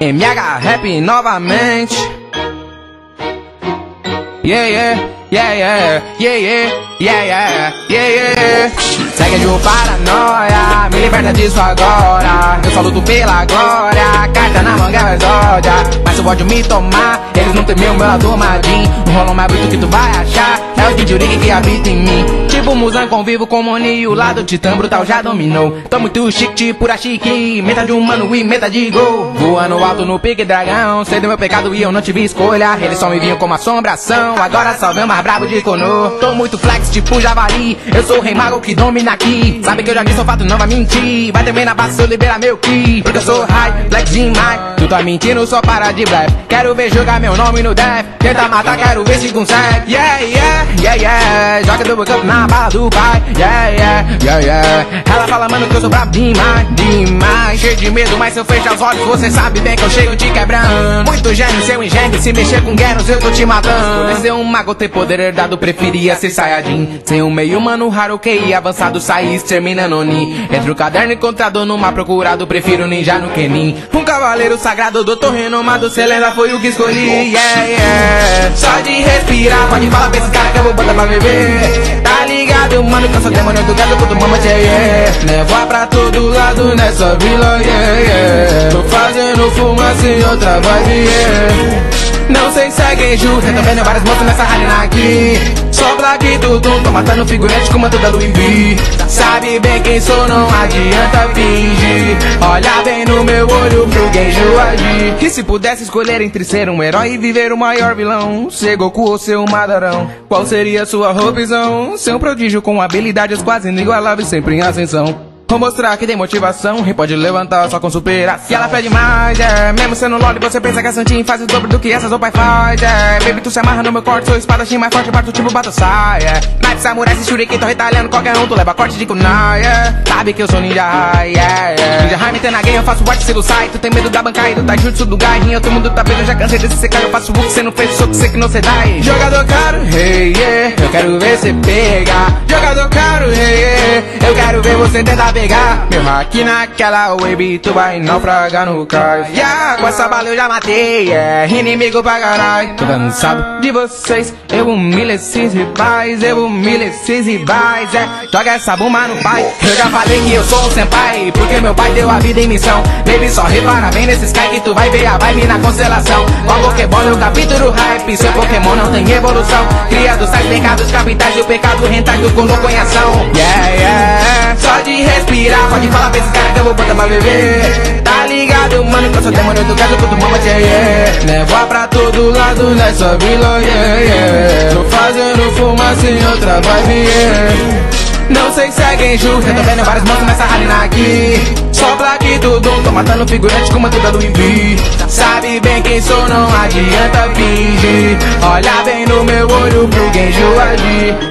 MH Rap novamente. Yeah, yeah, yeah, yeah, yeah, yeah, yeah, yeah, yeah, yeah. Segue de paranoia, me liberta disso agora. Eu só luto pela glória, carta na manga é exódia. Mas se o ódio me tomar, eles não temem o meu lado madinho. Um rolão mais bruto que tu vai achar, Didjuriga que habita em mim. Tipo Musan convivo com Moni, o lado titã brutal já dominou. Tô muito chique, tipo pura chique, meta de humano e meta de gol. Voando alto no pique dragão, sei do meu pecado e eu não tive escolha. Eles só me viam como assombração, agora só vem mais brabo de Kono. Tô muito flex, tipo javali, eu sou o rei mago que domina aqui. Sabe que eu já disse, o fato não vai mentir. Vai também na base se eu liberar meu ki, porque eu sou high, flex demais. Tu tá mentindo, só para de black. Quero ver jogar meu nome no death. Tenta matar, quero ver se consegue. Yeah, yeah, yeah, yeah. Joga do campo na bala do pai. Yeah, yeah, yeah, yeah. Ela fala, mano, que eu sou brabo demais, demais. Cheio de medo, mas se eu fechar os olhos, você sabe bem que eu chego te quebrando. Muito gênio, seu engenho. Se mexer com guerras, eu tô te matando. Escolher ser um mago, ter poder herdado, preferia ser Saiyajin. Ser um meio humano raro, QI avançado, sair exterminando Oni. Entre o caderno encontrado no mar procurado, prefiro ninja no Kenin. Um cavaleiro sagrado, doutor renomado, Selena foi o que escolhi. Yeah, yeah. Só de respirar, pode falar pra esse cara que eu vou pra beber. Tá ligado, mano, que eu sou demônio do gado, puto mama, yeah, yeah. Levar pra todo lado nessa vila, yeah, yeah. Tô fazendo fumaça em outra vibe, yeah. Não sei se segue junto, tô vendo várias moças nessa ralina aqui. Só black tudo, tô matando figurante com manto da Louis V. Sabe bem quem sou, não adianta fingir. Olha bem no meu olho pro Genjo agir. E se pudesse escolher entre ser um herói e viver o maior vilão, ser Goku ou ser um Madarão, qual seria sua opção? Ser um prodígio com habilidades quase inigualáveis, sempre em ascensão. Vou mostrar que tem motivação, e pode levantar só com superação. E ela pede mais, é. Mesmo sendo loli, você pensa que a Santinha faz o dobro do que essas pai faz, é. Baby, tu se amarra no meu corte, sou espadachim mais forte, parto tipo bata sai, é. Knife, samurai, se shuriken, tô retalhando qualquer um, tu leva corte de kunai, é. Sabe que eu sou ninja yeah, yeah. Ninja high, metendo a game, eu faço watch, se sai. Tu tem medo da bancada e do taijutsu do gai, todo mundo tá vendo, eu já cansei desse secar, eu faço o que cê não fez, soco, sei que não cê dá, Jogador caro, hey, yeah. Eu quero ver cê pegar. Jogador caro, hey, yeah. Eu quero ver você tentar pegar. Meu hack naquela wave, tu vai naufragar no cais. Yeah, com essa bala eu já matei, é inimigo pra caralho. Tô cansado de vocês, eu humilho esses rivais, eu humilho esses rivais, é. Joga essa bomba no pai. Eu já falei que eu sou um senpai, porque meu pai deu a vida em missão. Baby, só repara bem nesse sky que tu vai ver a vibe na constelação. Qual Pokémon é o capítulo hype, seu Pokémon não tem evolução. Cria dos sais pecados capitais o pecado rentais do colocou em ação. Yeah, yeah. Só de respirar, pode falar pra esse cara que eu vou botar pra beber. Tá ligado, mano, que eu sou demônio do gado, tudo mama, yeah, yeah. Levar pra todo lado nessa vila, yeah, yeah. Tô fazendo fumaça em outra vibe, yeah. Não sei se segue junto, eu tô vendo vários monstros nessa tô matando figurante com uma tuda do V. Sabe bem quem sou, não adianta fingir. Olha bem no meu olho pro Genjo agir.